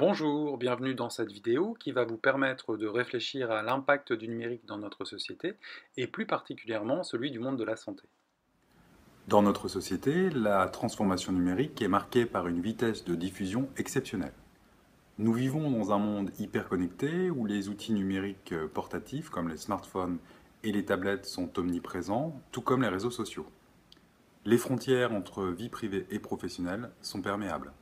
Bonjour, bienvenue dans cette vidéo qui va vous permettre de réfléchir à l'impact du numérique dans notre société et plus particulièrement celui du monde de la santé. Dans notre société, la transformation numérique est marquée par une vitesse de diffusion exceptionnelle. Nous vivons dans un monde hyper connecté où les outils numériques portatifs comme les smartphones et les tablettes sont omniprésents, tout comme les réseaux sociaux. Les frontières entre vie privée et professionnelle sont perméables.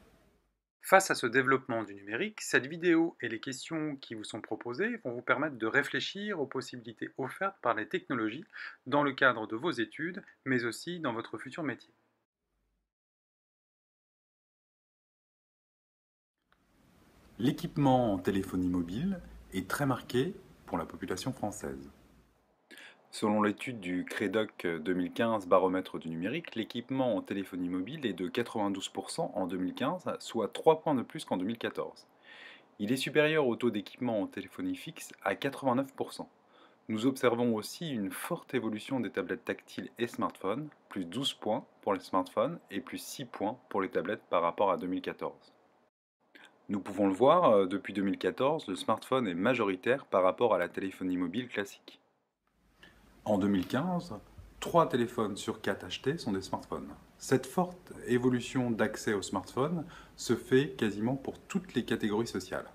Face à ce développement du numérique, cette vidéo et les questions qui vous sont proposées vont vous permettre de réfléchir aux possibilités offertes par les technologies dans le cadre de vos études, mais aussi dans votre futur métier. L'équipement en téléphonie mobile est très marqué pour la population française. Selon l'étude du CREDOC 2015 baromètre du numérique, l'équipement en téléphonie mobile est de 92% en 2015, soit 3 points de plus qu'en 2014. Il est supérieur au taux d'équipement en téléphonie fixe à 89%. Nous observons aussi une forte évolution des tablettes tactiles et smartphones, plus 12 points pour les smartphones et plus 6 points pour les tablettes par rapport à 2014. Nous pouvons le voir, euh, depuis 2014, le smartphone est majoritaire par rapport à la téléphonie mobile classique. En 2015, 3 téléphones sur 4 achetés sont des smartphones. Cette forte évolution d'accès aux smartphones se fait quasiment pour toutes les catégories sociales.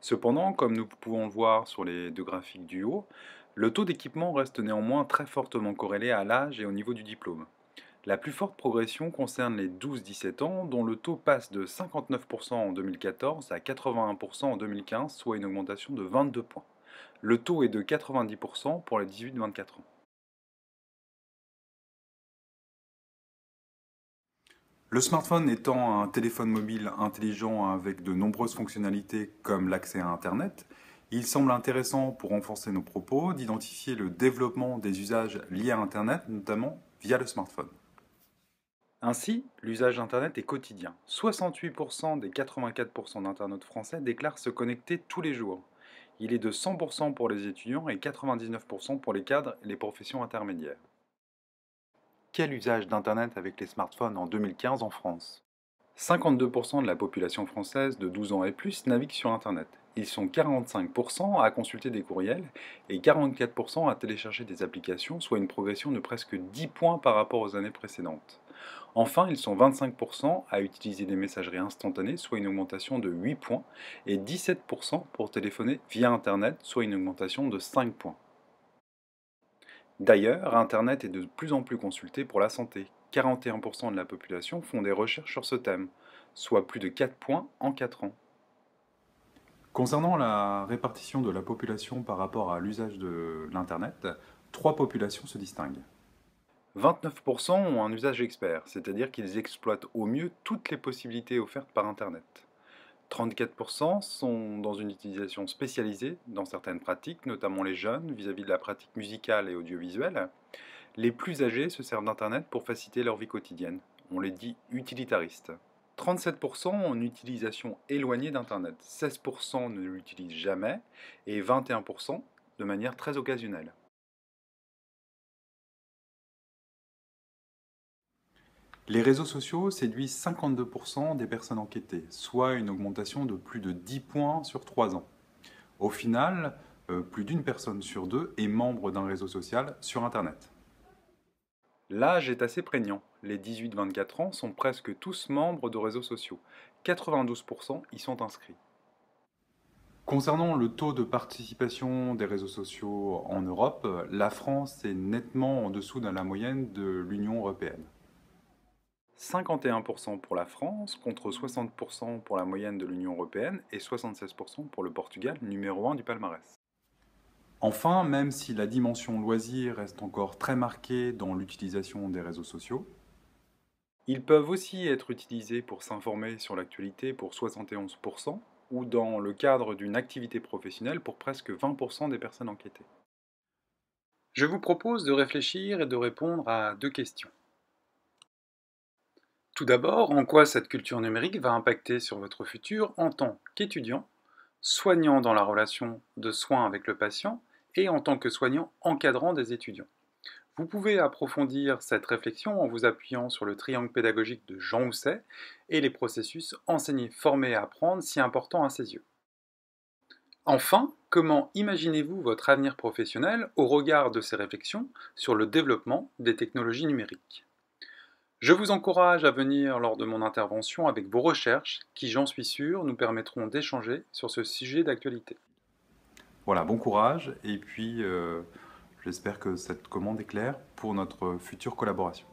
Cependant, comme nous pouvons le voir sur les deux graphiques du haut, le taux d'équipement reste néanmoins très fortement corrélé à l'âge et au niveau du diplôme. La plus forte progression concerne les 12-17 ans, dont le taux passe de 59% en 2014 à 81% en 2015, soit une augmentation de 22 points. Le taux est de 90% pour les 18-24 ans. Le smartphone étant un téléphone mobile intelligent avec de nombreuses fonctionnalités comme l'accès à Internet, il semble intéressant pour renforcer nos propos d'identifier le développement des usages liés à Internet, notamment via le smartphone. Ainsi, l'usage d'Internet est quotidien. 68% des 84% d'internautes français déclarent se connecter tous les jours. Il est de 100% pour les étudiants et 99% pour les cadres et les professions intermédiaires. Quel usage d'Internet avec les smartphones en 2015 en France? 52% de la population française de 12 ans et plus navigue sur Internet. Ils sont 45% à consulter des courriels et 44% à télécharger des applications, soit une progression de presque 10 points par rapport aux années précédentes. Enfin, ils sont 25% à utiliser des messageries instantanées, soit une augmentation de 8 points, et 17% pour téléphoner via Internet, soit une augmentation de 5 points. D'ailleurs, Internet est de plus en plus consulté pour la santé. 41% de la population font des recherches sur ce thème, soit plus de 4 points en 4 ans. Concernant la répartition de la population par rapport à l'usage de l'Internet, trois populations se distinguent. 29% ont un usage expert, c'est-à-dire qu'ils exploitent au mieux toutes les possibilités offertes par Internet. 34% sont dans une utilisation spécialisée dans certaines pratiques, notamment les jeunes vis-à-vis de la pratique musicale et audiovisuelle. Les plus âgés se servent d'Internet pour faciliter leur vie quotidienne. On les dit utilitaristes. 37% ont une utilisation éloignée d'Internet, 16% ne l'utilisent jamais et 21% de manière très occasionnelle. Les réseaux sociaux séduisent 52% des personnes enquêtées, soit une augmentation de plus de 10 points sur 3 ans. Au final, euh, plus d'une personne sur deux est membre d'un réseau social sur Internet. L'âge est assez prégnant. Les 18-24 ans sont presque tous membres de réseaux sociaux. 92% y sont inscrits. Concernant le taux de participation des réseaux sociaux en Europe, la France est nettement en dessous de la moyenne de l'Union européenne. 51% pour la France contre 60% pour la moyenne de l'Union européenne et 76% pour le Portugal, numéro 1 du palmarès. Enfin, même si la dimension loisir reste encore très marquée dans l'utilisation des réseaux sociaux, ils peuvent aussi être utilisés pour s'informer sur l'actualité pour 71% ou dans le cadre d'une activité professionnelle pour presque 20% des personnes enquêtées. Je vous propose de réfléchir et de répondre à deux questions. Tout d'abord, en quoi cette culture numérique va impacter sur votre futur en tant qu'étudiant, soignant dans la relation de soins avec le patient et en tant que soignant encadrant des étudiants? Vous pouvez approfondir cette réflexion en vous appuyant sur le triangle pédagogique de Jean Housset et les processus enseigner, former et apprendre si importants à ses yeux. Enfin, comment imaginez-vous votre avenir professionnel au regard de ces réflexions sur le développement des technologies numériques? Je vous encourage à venir lors de mon intervention avec vos recherches qui, j'en suis sûr, nous permettront d'échanger sur ce sujet d'actualité. Voilà, bon courage et puis euh, j'espère que cette commande est claire pour notre future collaboration.